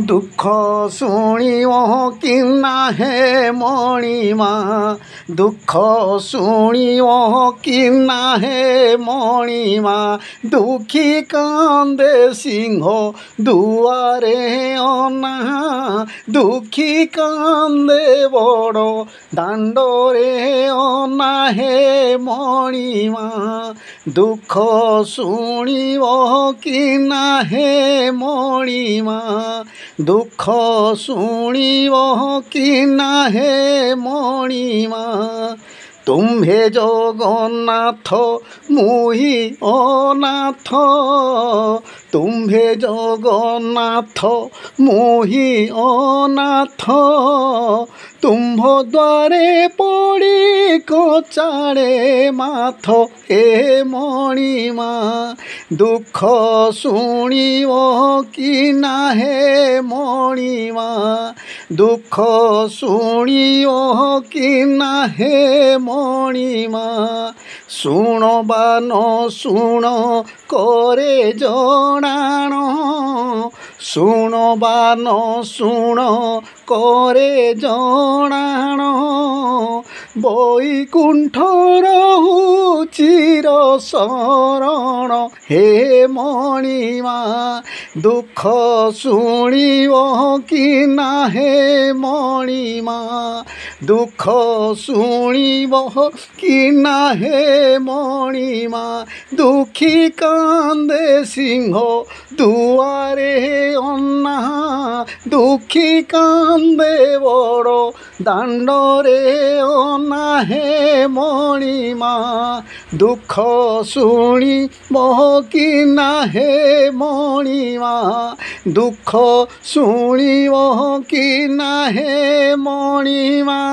ଦୁଃଖ ଶୁଣିବ କି ନାହେ ମଣିମା ଦୁଃଖ ଶୁଣିବ କି ନାହେ ମଣିମା ଦୁଃଖୀ କାନ୍ଦେ ସିଂହ ଦୁଆରେ ଅନା ଦୁଃଖୀ କାନ୍ଦେ ବଡ଼ ଦାଣ୍ଡରେ ଅନାହେ ମଣିମା ଦୁଃଖ ଶୁଣିବ କି ନାହେ ମଣିମା দুখ শুণিব কি নাহে মণিমা তুমে জগন্নাথ মুহি অনাথ ତୁମ୍ଭେ ଜଗନ୍ନାଥ ମୁହିଁ ଅନାଥ ତୁମ୍ଭ ଦ୍ୱାରେ ପଡ଼ି କଚାଡ଼େ ମାଥ ଏ ମଣିମା ଦୁଃଖ ଶୁଣିବ କି ନାହେ ମଣିମା ଦୁଃଖ ଶୁଣିବ କି ନାହେ ମଣିମା ଶୁଣ ବା ନ ଶୁଣ କରେ ଜଣାଣ ଶୁଣ ବା ନ ଶୁଣ କରେ ଜଣାଣ ବୈକୁଣ୍ଠ ରହୁ ଚିର ଶରଣ ହେ ମଣିମା দুখ শুণিব কি নাহে মণিমা দুখ শুণিব কি নাহে মণিমা দুখী কান্দে সিংহ দুৱাৰে অন্না দুখী কান্দে বড় দাণ্ডরে অনাহে মণিমা। দুখ শুনি বহকি নাহে মণিমা। দুখ শুনি বহকি নাহে মণিমা।